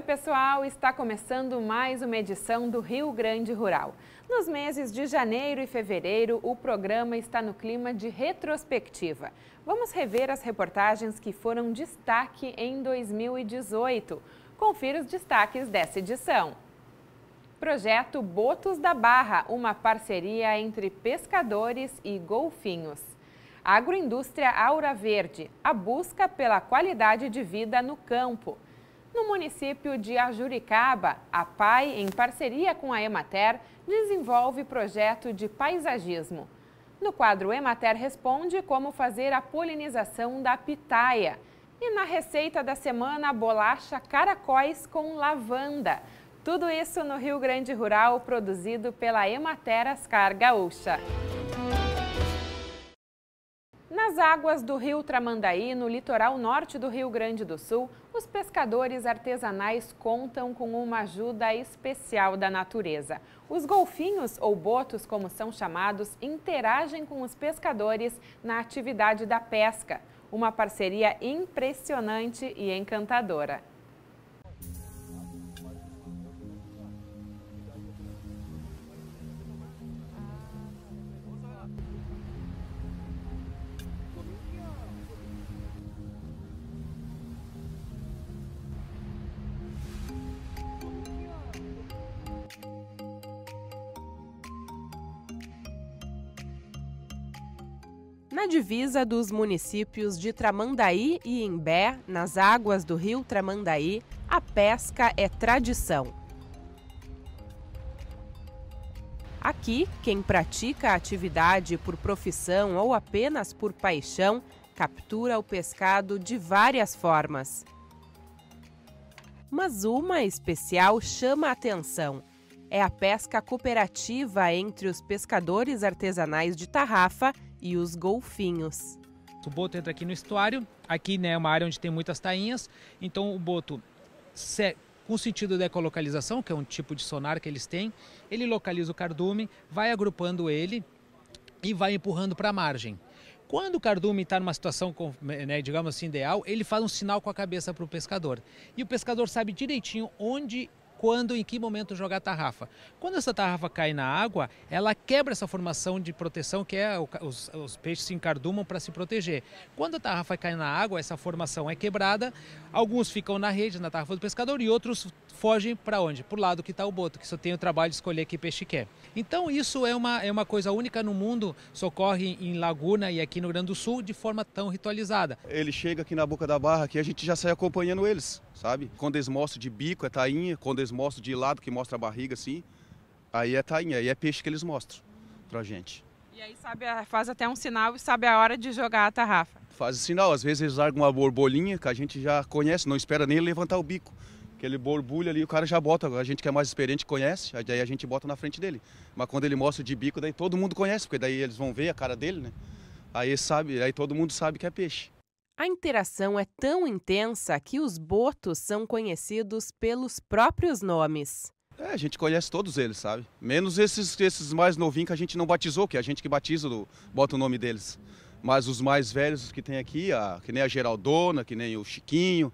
Oi, pessoal! Está começando mais uma edição do Rio Grande Rural. Nos meses de janeiro e fevereiro, o programa está no clima de retrospectiva. Vamos rever as reportagens que foram destaque em 2018. Confira os destaques dessa edição. Projeto Botos da Barra, uma parceria entre pescadores e golfinhos. Agroindústria Aura Verde, a busca pela qualidade de vida no campo. No município de Ajuricaba, a PAI, em parceria com a Emater, desenvolve projeto de paisagismo. No quadro Emater Responde como fazer a polinização da pitaia. E na receita da semana, bolacha caracóis com lavanda. Tudo isso no Rio Grande Rural, produzido pela Emater Ascar Gaúcha. Nas águas do rio Tramandaí, no litoral norte do Rio Grande do Sul, os pescadores artesanais contam com uma ajuda especial da natureza. Os golfinhos, ou botos como são chamados, interagem com os pescadores na atividade da pesca. Uma parceria impressionante e encantadora. Na divisa dos municípios de Tramandaí e Imbé, nas águas do rio Tramandaí, a pesca é tradição. Aqui, quem pratica a atividade por profissão ou apenas por paixão, captura o pescado de várias formas. Mas uma especial chama a atenção. É a pesca cooperativa entre os pescadores artesanais de tarrafa e os golfinhos. O boto entra aqui no estuário, aqui né, é uma área onde tem muitas tainhas, então o boto, com o sentido da ecolocalização, que é um tipo de sonar que eles têm, ele localiza o cardume, vai agrupando ele e vai empurrando para a margem. Quando o cardume está numa situação, né, digamos assim, ideal, ele faz um sinal com a cabeça para o pescador. E o pescador sabe direitinho onde quando, em que momento jogar a tarrafa. Quando essa tarrafa cai na água, ela quebra essa formação de proteção que é os, os peixes se encardumam para se proteger. Quando a tarrafa cai na água, essa formação é quebrada, alguns ficam na rede, na tarrafa do pescador, e outros fogem para onde? Para o lado que está o boto, que só tem o trabalho de escolher que peixe quer. Então isso é uma, é uma coisa única no mundo, socorre em Laguna e aqui no Rio Grande do Sul de forma tão ritualizada. Ele chega aqui na boca da barra, que a gente já sai acompanhando eles, sabe? Quando eles mostram de bico é tainha, quando eles mostram de lado, que mostra a barriga assim, aí é tainha, aí é peixe que eles mostram pra gente. E aí sabe, faz até um sinal e sabe a hora de jogar a tarrafa. Faz sinal, às vezes eles largam uma borbolinha que a gente já conhece, não espera nem levantar o bico aquele borbulho ali, o cara já bota, a gente que é mais experiente conhece, aí a gente bota na frente dele. Mas quando ele mostra de bico, daí todo mundo conhece, porque daí eles vão ver a cara dele, né? Aí sabe, aí todo mundo sabe que é peixe. A interação é tão intensa que os botos são conhecidos pelos próprios nomes. É, a gente conhece todos eles, sabe? Menos esses, esses mais novinhos que a gente não batizou, que é a gente que batiza, bota o nome deles. Mas os mais velhos que tem aqui, a, que nem a Geraldona, que nem o Chiquinho,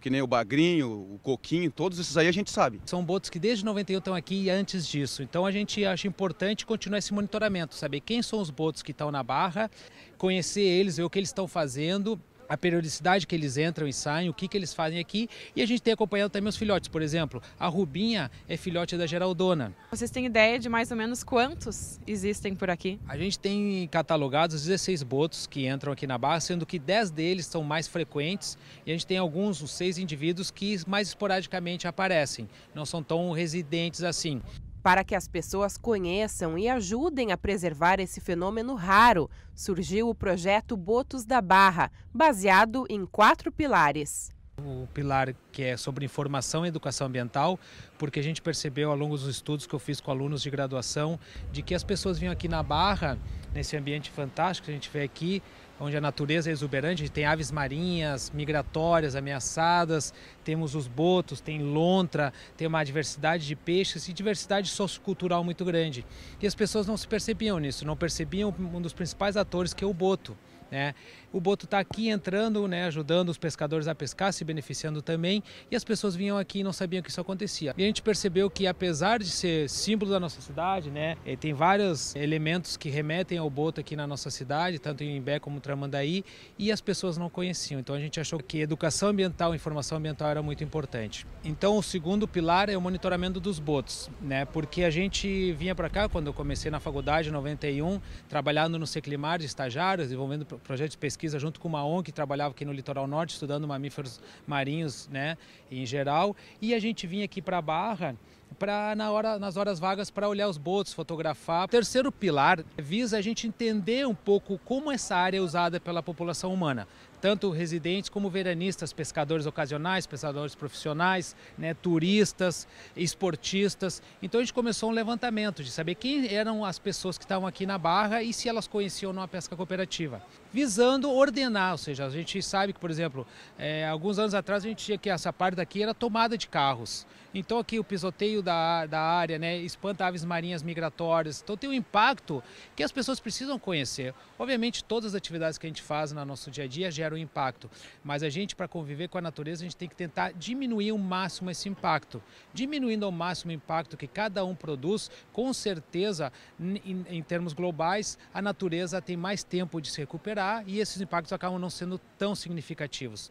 que nem o Bagrinho, o Coquinho, todos esses aí a gente sabe. São botos que desde 91 estão aqui e antes disso. Então a gente acha importante continuar esse monitoramento, saber quem são os botos que estão na barra, conhecer eles, ver o que eles estão fazendo a periodicidade que eles entram e saem, o que, que eles fazem aqui. E a gente tem acompanhado também os filhotes. Por exemplo, a Rubinha é filhote da Geraldona. Vocês têm ideia de mais ou menos quantos existem por aqui? A gente tem catalogados 16 botos que entram aqui na barra, sendo que 10 deles são mais frequentes e a gente tem alguns, os seis indivíduos que mais esporadicamente aparecem, não são tão residentes assim. Para que as pessoas conheçam e ajudem a preservar esse fenômeno raro, surgiu o projeto Botos da Barra, baseado em quatro pilares. O pilar que é sobre informação e educação ambiental, porque a gente percebeu ao longo dos estudos que eu fiz com alunos de graduação, de que as pessoas vinham aqui na Barra, nesse ambiente fantástico que a gente vê aqui, onde a natureza é exuberante, tem aves marinhas, migratórias, ameaçadas, temos os botos, tem lontra, tem uma diversidade de peixes e diversidade sociocultural muito grande. E as pessoas não se percebiam nisso, não percebiam um dos principais atores que é o boto Né? O boto está aqui entrando, né, ajudando os pescadores a pescar, se beneficiando também, e as pessoas vinham aqui e não sabiam que isso acontecia. E a gente percebeu que apesar de ser símbolo da nossa cidade, né, tem vários elementos que remetem ao boto aqui na nossa cidade, tanto em Imbé como Tramandaí, e as pessoas não conheciam. Então a gente achou que educação ambiental, informação ambiental era muito importante. Então o segundo pilar é o monitoramento dos botos, né, porque a gente vinha para cá quando eu comecei na faculdade em 91, trabalhando no Seclimar de estagiários, desenvolvendo projetos de pesquisa junto com uma ONG que trabalhava aqui no litoral norte, estudando mamíferos marinhos, né, em geral. E a gente vinha aqui para a Barra para na hora, nas horas vagas para olhar os botos, fotografar. O terceiro pilar visa a gente entender um pouco como essa área é usada pela população humana tanto residentes como veranistas, pescadores ocasionais, pescadores profissionais, né, turistas, esportistas. Então a gente começou um levantamento de saber quem eram as pessoas que estavam aqui na Barra e se elas conheciam ou não a pesca cooperativa, visando ordenar, ou seja, a gente sabe que, por exemplo, é, alguns anos atrás a gente tinha que essa parte daqui era tomada de carros. Então aqui o pisoteio da, da área, né, espanta aves marinhas migratórias. Então tem um impacto que as pessoas precisam conhecer. Obviamente todas as atividades que a gente faz no nosso dia a dia impacto, mas a gente para conviver com a natureza a gente tem que tentar diminuir ao máximo esse impacto. Diminuindo ao máximo o impacto que cada um produz, com certeza em, em termos globais a natureza tem mais tempo de se recuperar e esses impactos acabam não sendo tão significativos.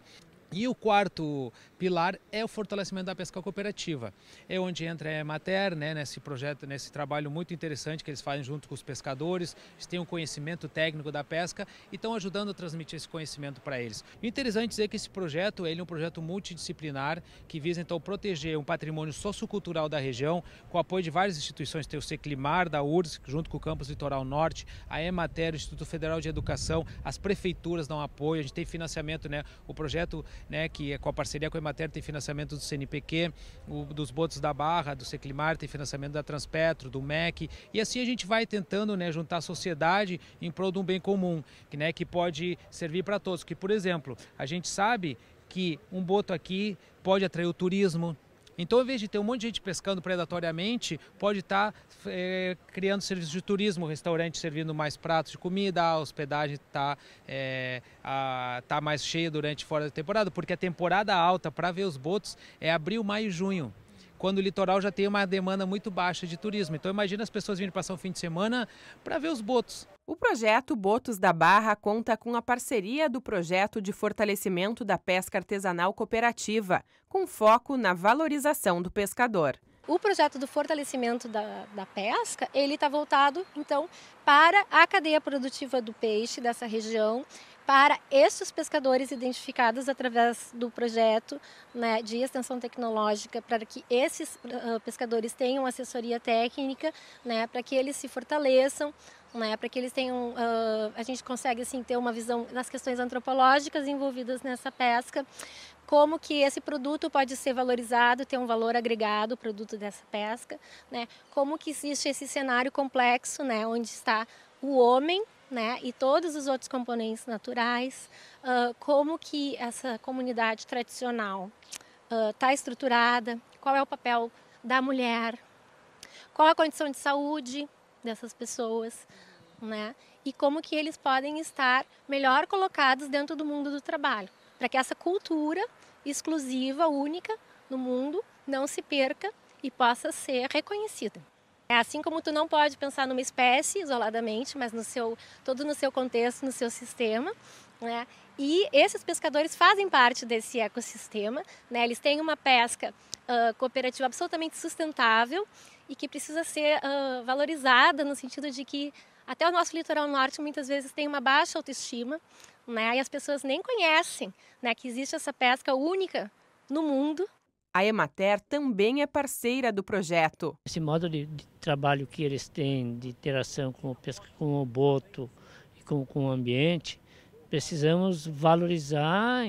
E o quarto pilar é o fortalecimento da pesca cooperativa. É onde entra a Emater, né, nesse projeto, nesse trabalho muito interessante que eles fazem junto com os pescadores. Eles têm um conhecimento técnico da pesca e estão ajudando a transmitir esse conhecimento para eles. Interessante dizer que esse projeto ele é um projeto multidisciplinar que visa então proteger um patrimônio sociocultural da região, com apoio de várias instituições. Tem o Seclimar, da URSS, junto com o Campus Litoral Norte, a Emater, o Instituto Federal de Educação, as prefeituras dão apoio, a gente tem financiamento, né, o projeto né, que é com a parceria com a tem financiamento do CNPq, o, dos botos da Barra, do Seclimar, tem financiamento da Transpetro, do MEC, e assim a gente vai tentando né, juntar a sociedade em prol de um bem comum, que, né, que pode servir para todos. Que, por exemplo, a gente sabe que um boto aqui pode atrair o turismo, então, em vez de ter um monte de gente pescando predatoriamente, pode estar tá, é, criando serviços de turismo, restaurante servindo mais pratos de comida, a hospedagem está é, tá mais cheia durante fora da temporada, porque a temporada alta para ver os botos é abril, maio e junho quando o litoral já tem uma demanda muito baixa de turismo. Então imagina as pessoas virem passar um fim de semana para ver os botos. O projeto Botos da Barra conta com a parceria do projeto de fortalecimento da pesca artesanal cooperativa, com foco na valorização do pescador. O projeto do fortalecimento da, da pesca, ele está voltado, então, para a cadeia produtiva do peixe dessa região, para esses pescadores identificados através do projeto né, de extensão tecnológica, para que esses uh, pescadores tenham assessoria técnica, né, para que eles se fortaleçam, né, para que eles tenham, uh, a gente consegue assim ter uma visão das questões antropológicas envolvidas nessa pesca, como que esse produto pode ser valorizado, ter um valor agregado, o produto dessa pesca, né, como que existe esse cenário complexo, né, onde está o homem, né, e todos os outros componentes naturais, uh, como que essa comunidade tradicional está uh, estruturada, qual é o papel da mulher, qual a condição de saúde dessas pessoas, né? E como que eles podem estar melhor colocados dentro do mundo do trabalho, para que essa cultura exclusiva, única no mundo, não se perca e possa ser reconhecida. É assim como tu não pode pensar numa espécie isoladamente, mas no seu todo no seu contexto, no seu sistema, né? E esses pescadores fazem parte desse ecossistema, né? Eles têm uma pesca uh, cooperativa absolutamente sustentável e que precisa ser uh, valorizada no sentido de que até o nosso litoral norte muitas vezes tem uma baixa autoestima, né? E as pessoas nem conhecem, né, que existe essa pesca única no mundo. A Emater também é parceira do projeto. Esse modo de, de trabalho que eles têm de interação com o pesca, com o boto e com, com o ambiente, precisamos valorizar,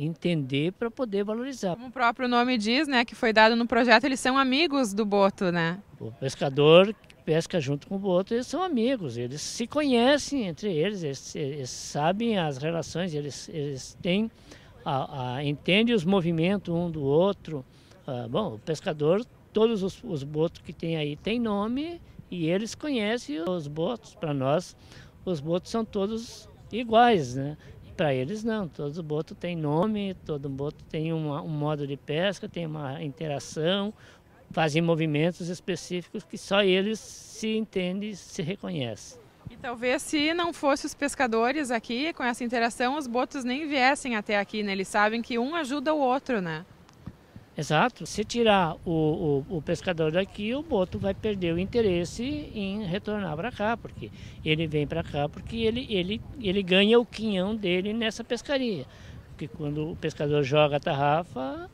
entender para poder valorizar. Como o próprio nome diz, né, que foi dado no projeto, eles são amigos do boto, né? O pescador pesca junto com o boto, eles são amigos, eles se conhecem entre eles, eles, eles sabem as relações, eles, eles têm, a, a, entendem os movimentos um do outro. Ah, bom, o pescador, todos os, os botos que tem aí têm nome e eles conhecem os botos. Para nós, os botos são todos iguais, né? Para eles não, todo boto tem nome, todo boto tem uma, um modo de pesca, tem uma interação, fazem movimentos específicos que só eles se entendem, se reconhecem. E talvez se não fosse os pescadores aqui, com essa interação, os botos nem viessem até aqui, né? Eles sabem que um ajuda o outro, né? Exato. Se tirar o, o, o, pescador daqui, o boto vai perder o interesse em retornar para cá, porque ele vem para cá porque ele, ele, ele ganha o quinhão dele nessa pescaria. Porque quando o pescador joga a tarrafa,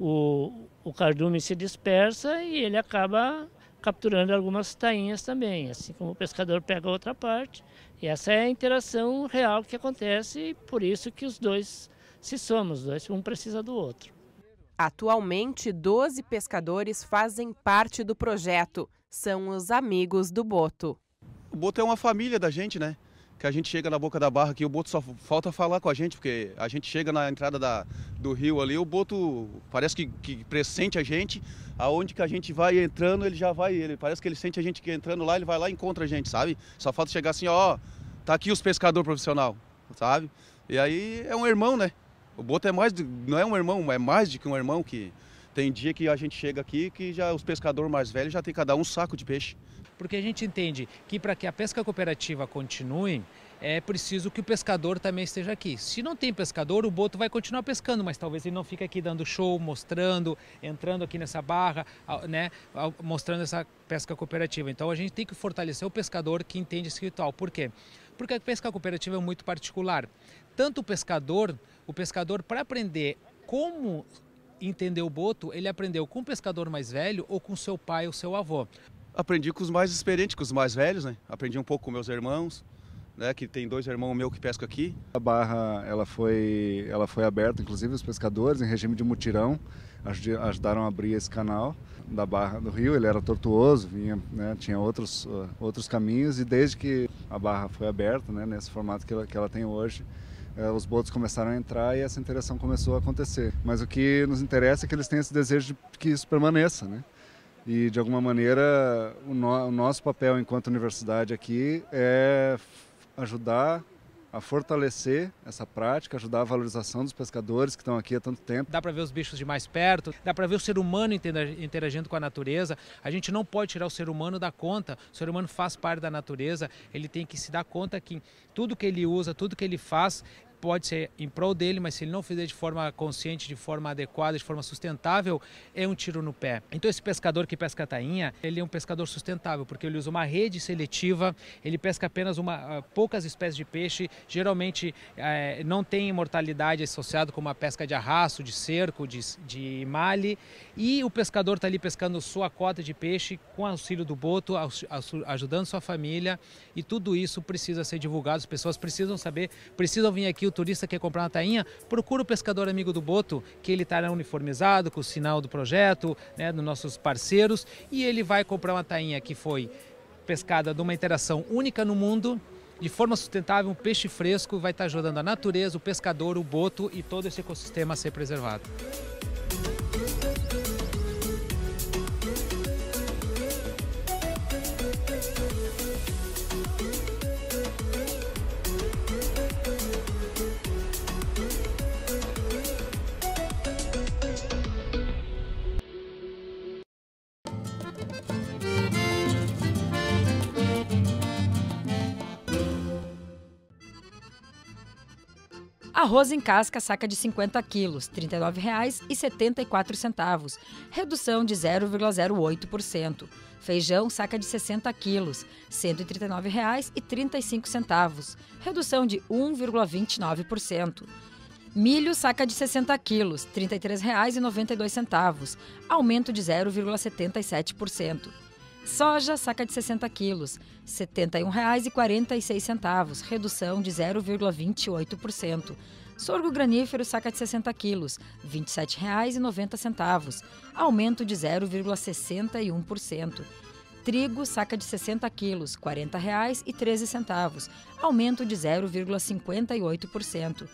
o, o cardume se dispersa e ele acaba capturando algumas tainhas também, assim como o pescador pega outra parte. E essa é a interação real que acontece e por isso que os dois se somam, os dois, um precisa do outro. Atualmente, 12 pescadores fazem parte do projeto. São os amigos do Boto. O Boto é uma família da gente, né? Que a gente chega na boca da barra aqui, o Boto só falta falar com a gente, porque a gente chega na entrada da, do rio ali, o Boto parece que, que pressente a gente, aonde que a gente vai entrando, ele já vai, ele parece que ele sente a gente entrando lá, ele vai lá e encontra a gente, sabe? Só falta chegar assim, ó, tá aqui os pescadores profissional, sabe? E aí é um irmão, né? O Boto é mais, não é um irmão, é mais do que um irmão que tem dia que a gente chega aqui que já os pescadores mais velhos já tem cada um saco de peixe. Porque a gente entende que para que a pesca cooperativa continue, é preciso que o pescador também esteja aqui. Se não tem pescador, o boto vai continuar pescando, mas talvez ele não fique aqui dando show, mostrando, entrando aqui nessa barra, né, mostrando essa pesca cooperativa. Então a gente tem que fortalecer o pescador que entende esse ritual. Por quê? Porque a pesca cooperativa é muito particular. Tanto o pescador o pescador, para aprender como entender o boto, ele aprendeu com o pescador mais velho ou com seu pai ou seu avô? Aprendi com os mais experientes, com os mais velhos, né? Aprendi um pouco com meus irmãos, né? Que tem dois irmãos meus que pescam aqui. A barra, ela foi, ela foi aberta, inclusive os pescadores em regime de mutirão ajudaram a abrir esse canal da barra do rio. Ele era tortuoso, vinha, né? tinha outros uh, outros caminhos e desde que a barra foi aberta, né? Nesse formato que ela, que ela tem hoje, os botos começaram a entrar e essa interação começou a acontecer. Mas o que nos interessa é que eles tenham esse desejo de que isso permaneça, né? E de alguma maneira o, no, o nosso papel enquanto universidade aqui é ajudar a fortalecer essa prática, ajudar a valorização dos pescadores que estão aqui há tanto tempo. Dá para ver os bichos de mais perto, dá para ver o ser humano interagindo com a natureza. A gente não pode tirar o ser humano da conta. O ser humano faz parte da natureza, ele tem que se dar conta que tudo que ele usa, tudo que ele faz pode ser em prol dele, mas se ele não fizer de forma consciente, de forma adequada, de forma sustentável, é um tiro no pé. Então esse pescador que pesca tainha, ele é um pescador sustentável, porque ele usa uma rede seletiva, ele pesca apenas uma, uh, poucas espécies de peixe, geralmente uh, não tem mortalidade associada com uma pesca de arrasto, de cerco, de, de e o pescador está ali pescando sua cota de peixe com auxílio do boto, ajudando sua família, e tudo isso precisa ser divulgado, as pessoas precisam saber, precisam vir aqui o turista quer comprar uma tainha, procura o pescador amigo do boto, que ele está uniformizado com o sinal do projeto, né, dos nossos parceiros, e ele vai comprar uma tainha que foi pescada de uma interação única no mundo, de forma sustentável, um peixe fresco, vai estar ajudando a natureza, o pescador, o boto e todo esse ecossistema a ser preservado. Arroz em casca saca de 50 quilos, R$ 39,74, redução de 0,08%. Feijão saca de 60 quilos, R$ 139,35, redução de 1,29%. Milho saca de 60 quilos, R$ 33,92, aumento de 0,77%. Soja, saca de 60 quilos, R$ 71,46, redução de 0,28%. Sorgo granífero, saca de 60 quilos, R$ 27,90, aumento de 0,61%. Trigo, saca de 60 quilos, R$ 40,13, aumento de 0,58%.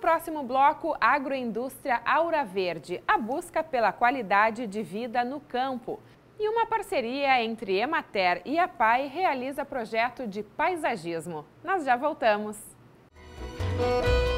Próximo bloco, agroindústria Aura Verde, a busca pela qualidade de vida no campo. E uma parceria entre Emater e a PAI realiza projeto de paisagismo. Nós já voltamos. Música